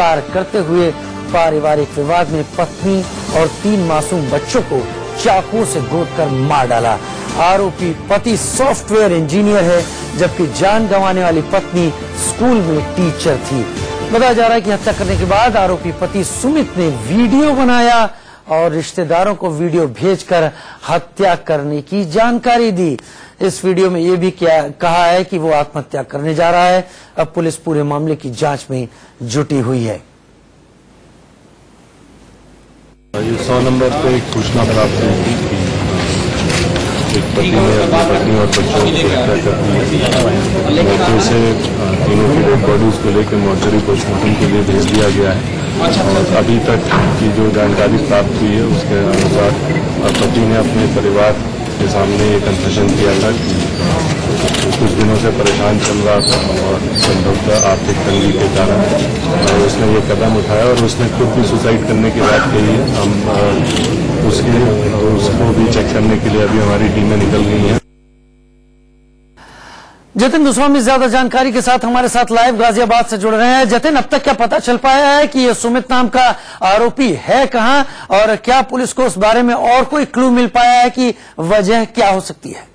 पार करते हुए पारिवारिक विवाद में पत्नी और तीन मासूम बच्चों को चाकू से गोद कर मार डाला। आरोपी पति सॉफ्टवेयर इंजीनियर है, जबकि जान गंवाने वाली पत्नी स्कूल में टीचर थी। बताया जा रहा है कि हत्या करने के बाद आरोपी पति सुमित ने वीडियो बनाया और रिश्तेदारों को वीडियो भेजकर हत्या करने की जानकारी दी। इस वीडियो में ये भी क्या, कहा है कि वो आत्महत्या करने जा रहा है। अब पुलिस पूरे मामले की जाँच में जुटी हुई है। सौ नंबर पे एक सूचना प्राप्त हुई कि एक पति ने अपनी पत्नी और बच्चों को हत्या कर दी मौके से तीनों की डेड बॉडीज को लेकर मॉर्चरी पोस्टमार्टम के लिए भेज दिया गया है। अभी तक की जो जानकारी प्राप्त हुई है, उसके अनुसार पति ने अपने परिवार के सामने ये कन्फेशन किया था कि कुछ दिनों से परेशान चल रहा था और संभवतः आर्थिक तंगी के कारण। उसने ये कदम उठाया और उसने खुद भी सुसाइड करने की बात कही है। हम उसके उसको भी चेक करने के लिए अभी हमारी टीमें निकल गई हैं। जतिन गोस्वामी ज़्यादा जानकारी के साथ हमारे साथ लाइव गाजियाबाद से जुड़ रहे हैं। जतिन, अब तक क्या पता चल पाया है कि यह सुमित नाम का आरोपी है कहाँ? और क्या पुलिस को उस बारे में और कोई क्लू मिल पाया है कि वजह क्या हो सकती है?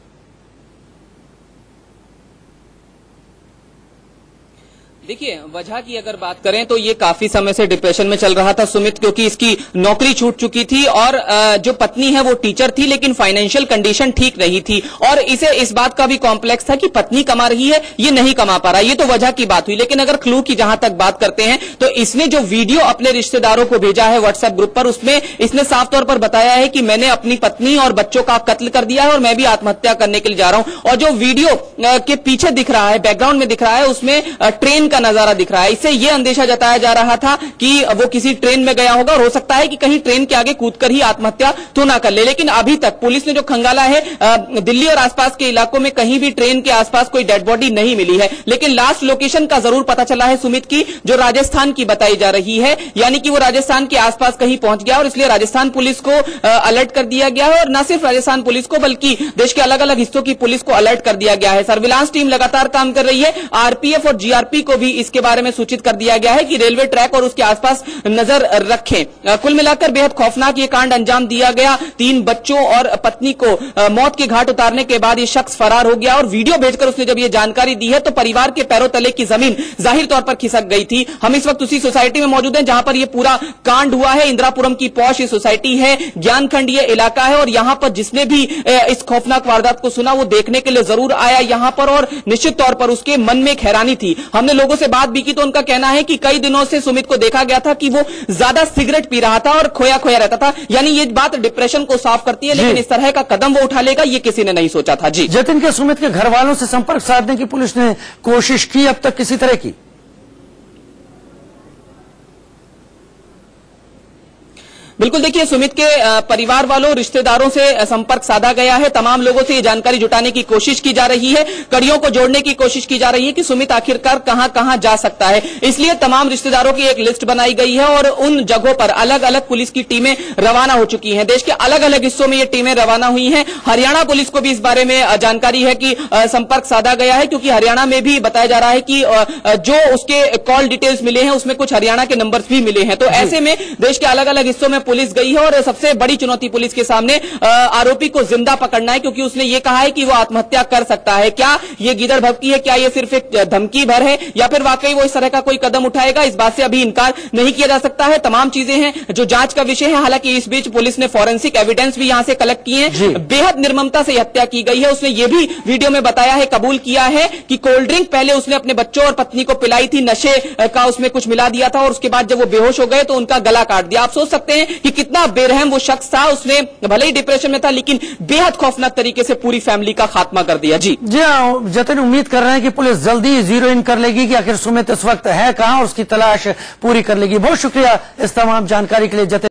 देखिए, वजह की अगर बात करें तो ये काफ़ी समय से डिप्रेशन में चल रहा था सुमित, क्योंकि इसकी नौकरी छूट चुकी थी और जो पत्नी है वो टीचर थी, लेकिन फाइनेंशियल कंडीशन ठीक नहीं थी। और इसे, इस बात का भी कॉम्प्लेक्स था कि पत्नी कमा रही है, ये नहीं कमा पा रहा। ये तो वजह की बात हुई। लेकिन अगर क्लू की जहाँ तक बात करते हैं तो इसने जो वीडियो अपने रिश्तेदारों को भेजा है व्हाट्सएप ग्रुप पर, उसमें इसने साफ़ तौर पर बताया है कि मैंने अपनी पत्नी और बच्चों का कत्ल कर दिया है और मैं भी आत्महत्या करने के लिए जा रहा हूँ। और जो वीडियो के पीछे दिख रहा है बैकग्राउंड में दिख रहा है, उसमें ट्रेन का नज़ारा दिख रहा है। इससे यह अंदेशा जताया जा रहा था कि वो किसी ट्रेन में गया होगा और हो सकता है कि कहीं ट्रेन के आगे कूदकर ही आत्महत्या तो ना कर ले। लेकिन अभी तक पुलिस ने जो खंगाला है दिल्ली और आसपास के इलाकों में कहीं भी ट्रेन के आसपास कोई डेड बॉडी नहीं मिली है। लेकिन लास्ट लोकेशन का ज़रूर पता चला है सुमित की, जो राजस्थान की बताई जा रही है। यानी कि वो राजस्थान के आसपास कहीं पहुँच गया और इसलिए राजस्थान पुलिस को अलर्ट कर दिया गया है। और न सिर्फ़ राजस्थान पुलिस को, बल्कि देश के अलग अलग हिस्सों की पुलिस को अलर्ट कर दिया गया है। सर्विलांस टीम लगातार काम कर रही है। आरपीएफ और जीआरपी को भी इसके बारे में सूचित कर दिया गया है कि रेलवे ट्रैक और उसके आसपास नज़र रखें। कुल मिलाकर बेहद खौफनाक ये कांड अंजाम दिया गया। तीन बच्चों और पत्नी को मौत के घाट उतारने के बाद ये शख्स फरार हो गया और वीडियो भेजकर उसने जब ये जानकारी दी है तो परिवार के पैरों तले की ज़मीन ज़ाहिर तौर पर खिसक गई थी। हम इस वक्त उसी सोसाइटी में मौजूद हैं जहाँ पर यह पूरा कांड हुआ है। इंदिरापुरम की पौष ये है, ज्ञानखंड ये इलाका है और यहाँ पर जिसने भी इस खौफनाक वारदात को सुना वो देखने के लिए ज़रूर आया यहाँ पर और निश्चित तौर पर उसके मन में एक हैरानी थी। हमने लोगों से बात भी की तो उनका कहना है कि कई दिनों से सुमित को देखा गया था कि वो ज़्यादा सिगरेट पी रहा था और खोया खोया रहता था। यानी ये बात डिप्रेशन को साफ़ करती है लेकिन इस तरह का कदम वो उठा लेगा ये किसी ने नहीं सोचा था। जी। जतिन के सुमित के घर वालों से संपर्क साधने की पुलिस ने कोशिश की अब तक किसी तरह की। बिल्कुल देखिए सुमित के परिवार वालों रिश्तेदारों से संपर्क साधा गया है। तमाम लोगों से ये जानकारी जुटाने की कोशिश की जा रही है। कड़ियों को जोड़ने की कोशिश की जा रही है कि सुमित आखिरकार कहाँ कहाँ जा सकता है। इसलिए तमाम रिश्तेदारों की एक लिस्ट बनाई गई है और उन जगहों पर अलग अलग पुलिस की टीमें रवाना हो चुकी हैं। देश के अलग अलग हिस्सों में ये टीमें रवाना हुई हैं। हरियाणा पुलिस को भी इस बारे में जानकारी है कि संपर्क साधा गया है क्योंकि हरियाणा में भी बताया जा रहा है कि जो उसके कॉल डिटेल्स मिले हैं उसमें कुछ हरियाणा के नंबर्स भी मिले हैं। तो ऐसे में देश के अलग अलग हिस्सों में पुलिस गई है और सबसे बड़ी चुनौती पुलिस के सामने आरोपी को ज़िंदा पकड़ना है क्योंकि उसने ये कहा है कि वो आत्महत्या कर सकता है। क्या ये गिदड़ भक्ति है? क्या ये सिर्फ़ एक धमकी भर है? या फिर वाकई वो इस तरह का कोई कदम उठाएगा? इस बात से अभी इनकार नहीं किया जा सकता है। तमाम चीज़ें हैं जो जाँच का विषय है। हालाँकि इस बीच पुलिस ने फॉरेंसिक एविडेंस भी यहाँ से कलेक्ट किए। हैं। बेहद निर्ममता से हत्या की गई है। उसने ये भी वीडियो में बताया है कबूल किया है कि कोल्ड ड्रिंक पहले उसने अपने बच्चों और पत्नी को पिलाई थी नशे का उसमें कुछ मिला दिया था और उसके बाद जब वो बेहोश हो गए तो उनका गला काट दिया। आप सोच सकते हैं कि कितना बेरहम वो शख्स था, उसने भले ही डिप्रेशन में था, लेकिन बेहद खौफनाक तरीके से पूरी फैमिली का खात्मा कर दिया। जी। जी हाँ जतिन उम्मीद कर रहे हैं कि पुलिस जल्दी ज़ीरो इन कर लेगी कि आखिर सुमित इस वक्त है कहाँ उसकी तलाश पूरी कर लेगी। बहुत शुक्रिया इस तमाम जानकारी के लिए, जतिन।